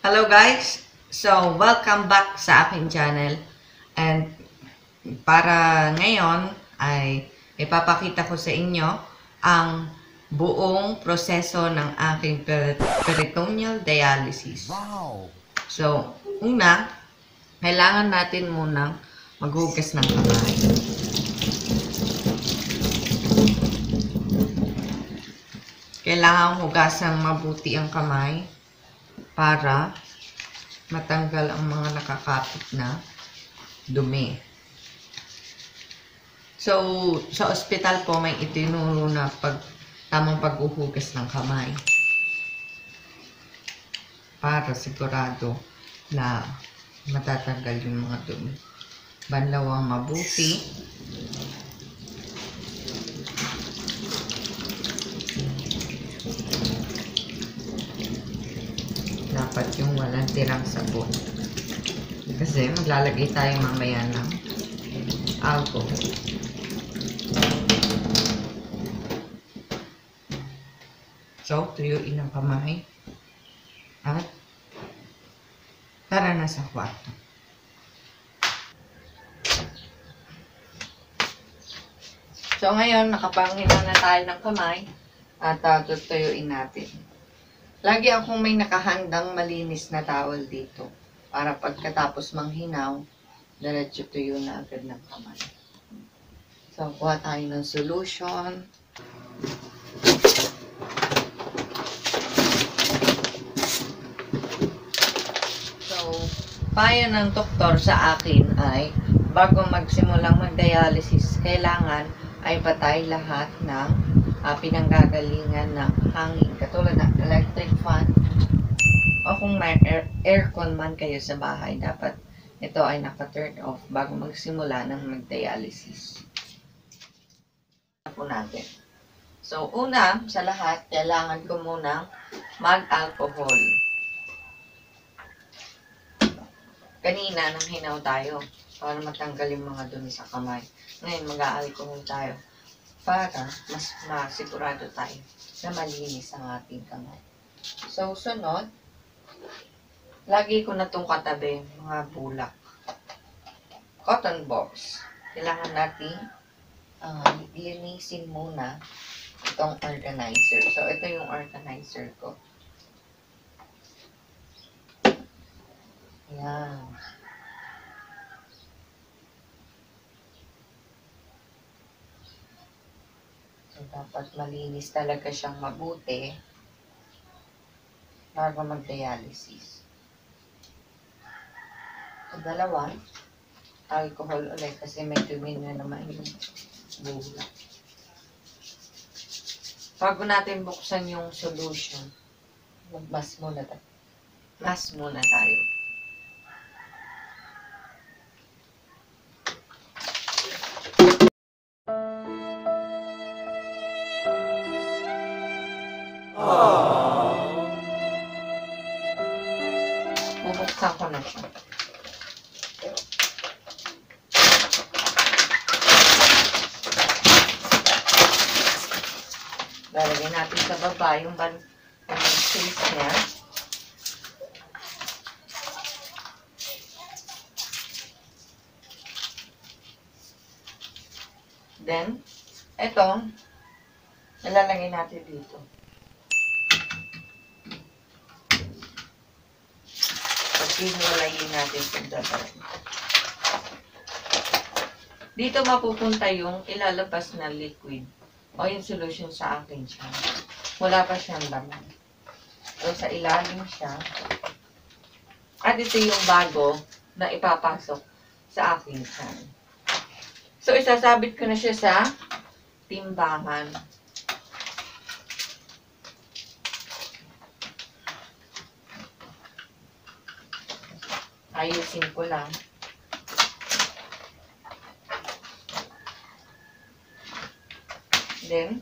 Hello guys! So, welcome back sa aking channel. And para ngayon ay ipapakita ko sa inyo ang buong proseso ng aking per- peritoneal dialysis. Wow! So, una, kailangan natin munang maghugas ng kamay. Kailangan hugasan mabuti ang kamay para matanggal ang mga nakakapit na dumi. So, sa ospital po may itinuro na pag tamang paghuhugas ng kamay para sigurado na matatanggal yung mga dumi. Banlawang mabuti. Dapat yung walang tirang sabon. Kasi maglalagay tayo mamaya ng alcohol. So, tuyuin ang kamay. At tara na sa kwarto. So, ngayon, nakapangina na tayo ng kamay at uh, tutuyuin natin. Lagi akong may nakahandang malinis na towel dito para pagkatapos manghinaw, diretso tuyo na agad ng kamay. So, kuha tayo ng solution. So, payo ng doktor sa akin ay bago magsimulang mag-dialysis, kailangan ay patay lahat ng uh, pinanggagalingan ng hangin. Katulad ng electric fan o kung may air, aircon man kayo sa bahay, dapat ito ay naka-turn off bago magsimula ng mag-dialysis. Natin. So, una sa lahat, kailangan ko munang mag-alcohol. Kanina, nang hinaw tayo para matanggal yung mga dumi sa kamay. Ngayon, mag-alcohol tayo para mas masigurado tayo na malinis ang ating kamay. So, sunod, lagi ko na itong katabi, mga bulak. Cotton box. Kailangan natin uh, linisin muna itong organizer. So, ito yung organizer ko. Ayan. So, dapat malinis talaga siyang mabuti bago mag-dialysis. So, dalawa, alcohol ulit kasi may dumi na naman yung bula. Bago natin buksan yung solution, mag-mas muna tayo. Mas muna tayo. Yung ban yung case niya. Then, ito, nalalagay natin dito. Paghiwalayin natin sa dapat. Dito mapupunta yung ilalabas na liquid o yung solution sa akin siya. Wala pa siyang laman. So, sa ilalim siya. At ito yung bago na ipapasok sa akin siya. So, isasabit ko na siya sa timbangan. Ayusin ko lang. Then,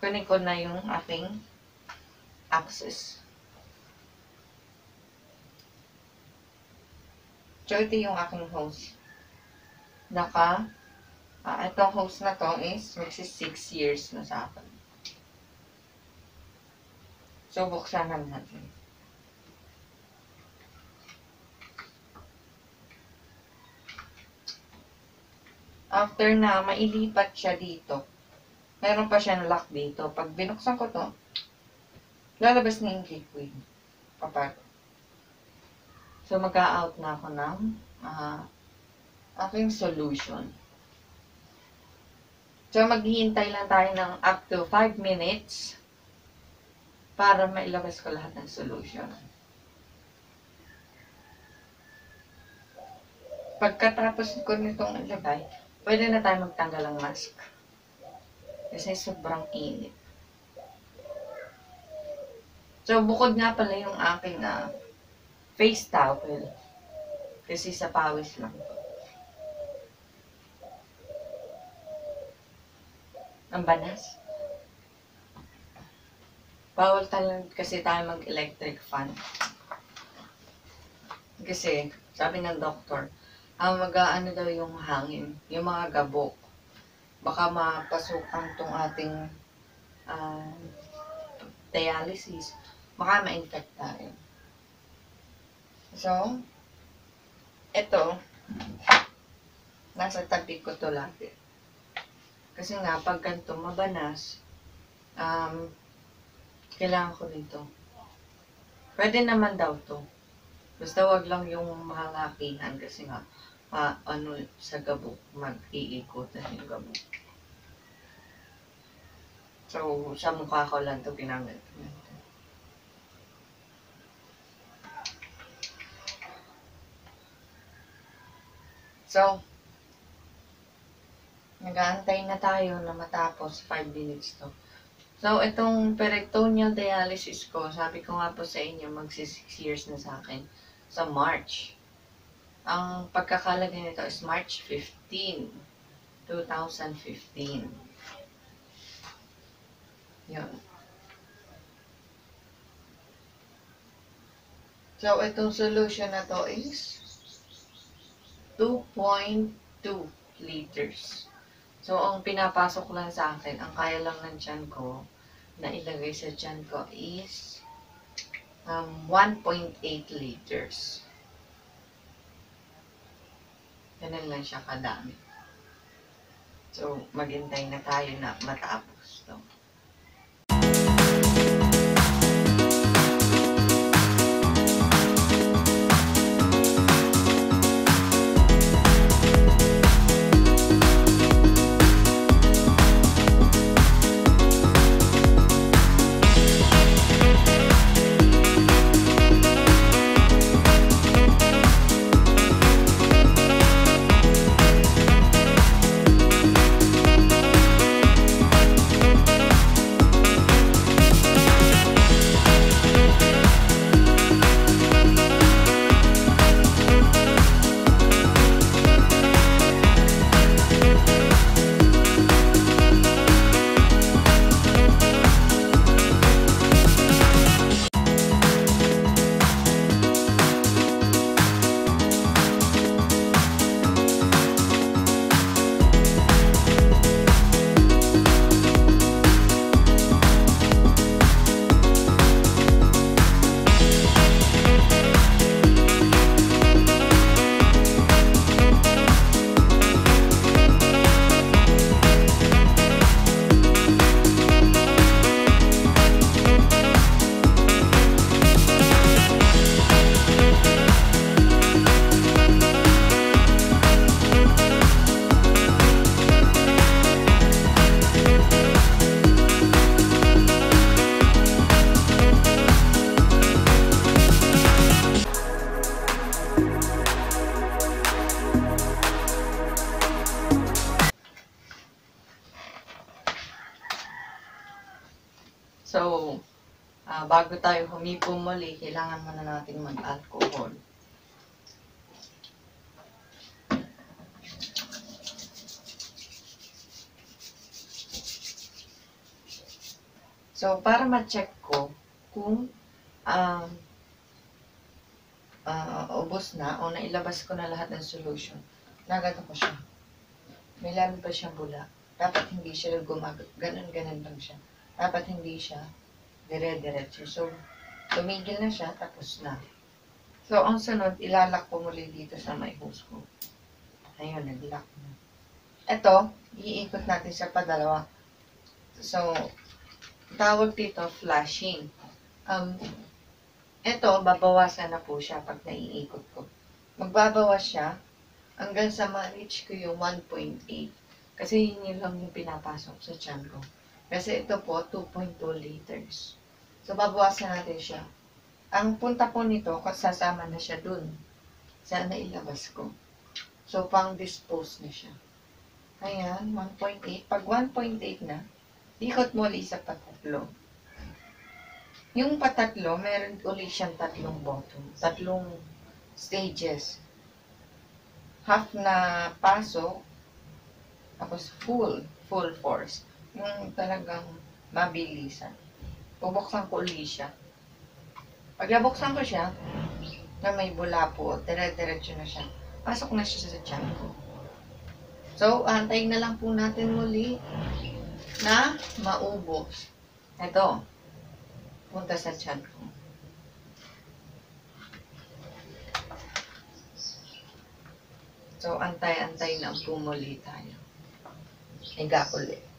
kunin ko na yung aking. So, ito yung aking host. Naka, ah, itong host na to is magsi 6 years na sa akin. So, buksan na natin. After na mailipat siya dito, meron pa siyang lock dito. Pag binuksan ko to, lalabas na yung liquid. Kapag. So, mag-out na ako ng ah, aking solution. So, maghihintay lang tayo ng up to 5 minutes para mailabas ko lahat ng solution. Pagkatapos ko nitong ilagay, pwede na tayo magtanggal ng mask. Kasi sobrang init. So, bukod nga pala yung aking ah, face towel. Kasi sa pawis lang. Ang banas. Bawal talaga kasi tayo mag-electric fan. Kasi, sabi ng doktor, ang mag-aano daw yung hangin, yung mga gabok. Baka mapasukan tong ating ah, dialysis. Baka ma-infect tayo. So, ito, nasa tabi ko to lagi. Kasi nga, pag ganito mabanas, um, kailangan ko nito. Pwede naman daw to. Basta wag lang yung mahangakihan kasi nga, ma, ano, sa gabok, mag-iikutan yung gabok. So, sa mukha ko lang to ginamit. So, nag-aantay na tayo na matapos 5 minutes to. So, itong peritoneal dialysis ko, sabi ko nga po sa inyo, magsi 6 years na sa akin sa March. Ang pagkakalagay nito is March 15, 2015. Yun. So, itong solution na to is 2.2 liters. So, ang pinapasok lang sa akin, ang kaya lang ng tiyan ko, na ilagay sa tiyan ko is um, 1.8 liters. Ganun lang siya kadami. So, maghintay na tayo na matapos to. So, ah, bago tayo humipo muli, kailangan muna natin mag-alcohol. So, para ma-check ko kung um, ah, ubos na o nailabas ko na lahat ng solution, nagato ko siya. May lalo pa siyang bula. Dapat hindi siya gumag... Ganon-ganon lang siya. Dapat hindi siya Dire-diretso. So, tumigil na siya, tapos na. So, ang sunod, ilalak ko muli dito sa may hose ko. Ayun, nag-lock na. Ito, iikot natin siya pa dalawa. So, tawag dito flashing. Um, ito, babawasan na po siya pag naiikot ko. Magbabawas siya hanggang sa ma-reach ko yung 1.8. Kasi yun yun lang yung pinapasok sa tiyan ko. Kasi ito po, 2.2 liters. So, babawasan natin siya. Ang punta po nito, sasama na siya dun. Sana ilabas ko. So, pang dispose na siya. Ayan, 1.8. Pag 1.8 na, ikot mo ulit sa patatlo. Yung patatlo, meron ulit siyang tatlong bottom. Tatlong stages. Half na pasok, tapos full, full force. Yung talagang mabilisan. Bubuksan ko ulit siya. Pag nabuksan ko siya, na may bula po, dire-diretso na siya. Pasok na siya sa tiyan ko. So, antayin na lang po natin muli na maubos. Ito, punta sa tiyan ko. So, antay-antay na pumuli tayo. Higa ulit.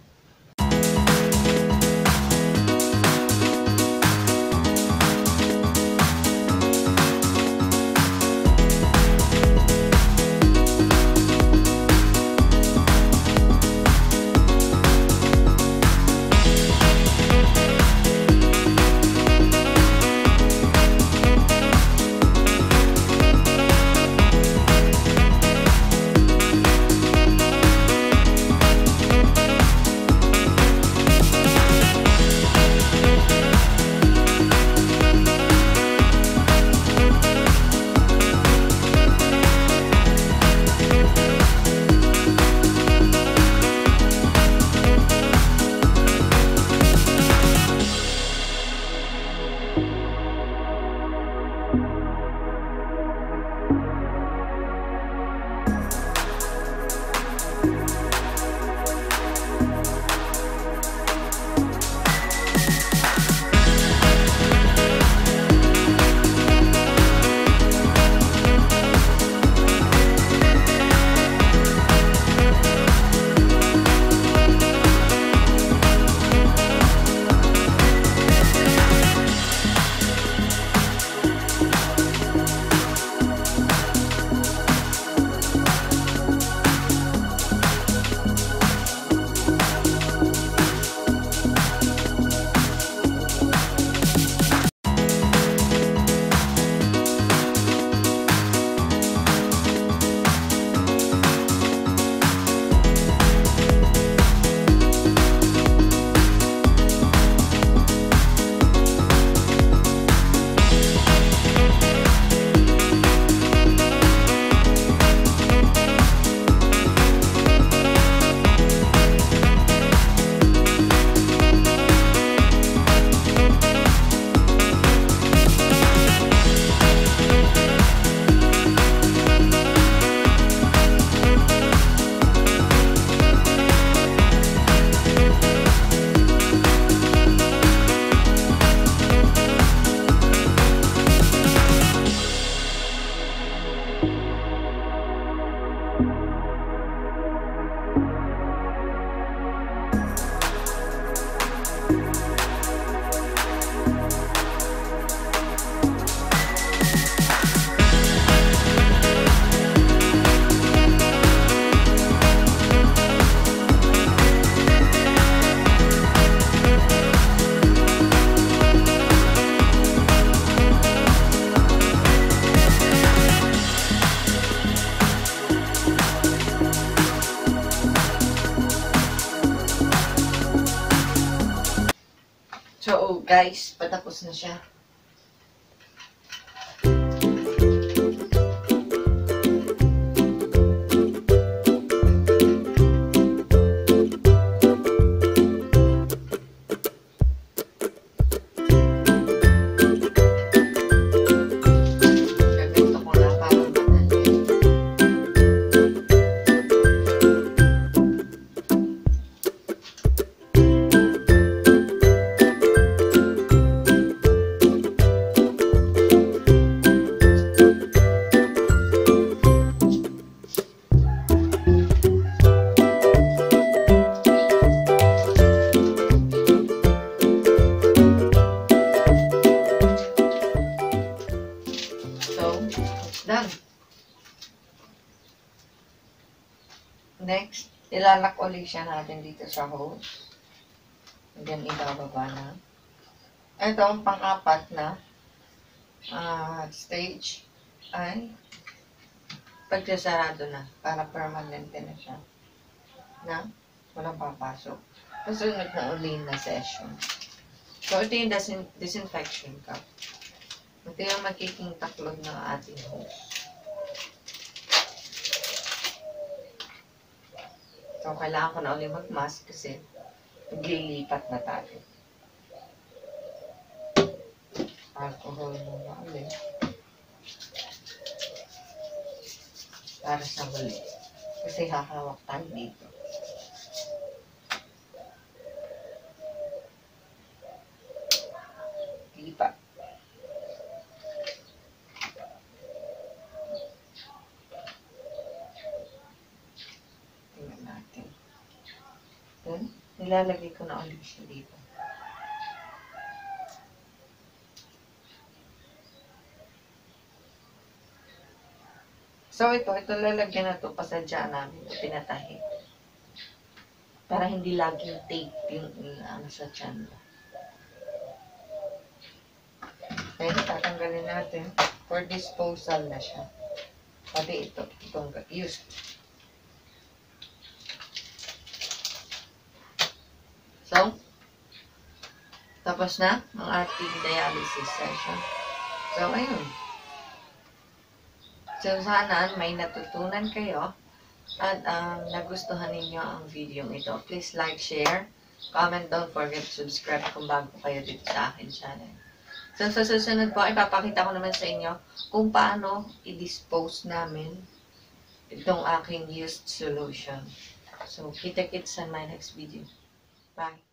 Guys, patapos na siya. Siya natin dito sa hose. And then, ibababa na. Ito ang pang-apat na ah, stage ay pagsasarado na para permanente na siya na walang papasok. Kasunod na uli na session. So, ito yung disin- disinfection cup. Ito yung magiging taklog ng ating hose. So, kailangan ko na ulit mag-mask kasi naglilipat na tayo. Alcohol muna ulit. Para sa muli. Kasi hahawak tayo dito. Then, nilalagay ko na ulit siya dito. So, ito, ito lalagyan na ito, pasadya namin, ito pinatahi. Para hindi laging tape yung yung ano sa tiyan. Then, tatanggalin natin. For disposal na siya. Pati ito, itong used. So, tapos na ang ating dialysis session. So, ayun. So, sana may natutunan kayo at um, nagustuhan ninyo ang video ito. Please like, share, comment, don't forget to subscribe kung bago kayo dito sa akin channel. So, sa susunod po, ipapakita ko naman sa inyo kung paano i-dispose namin itong aking used solution. So, kita-kits sa my next video. Bye!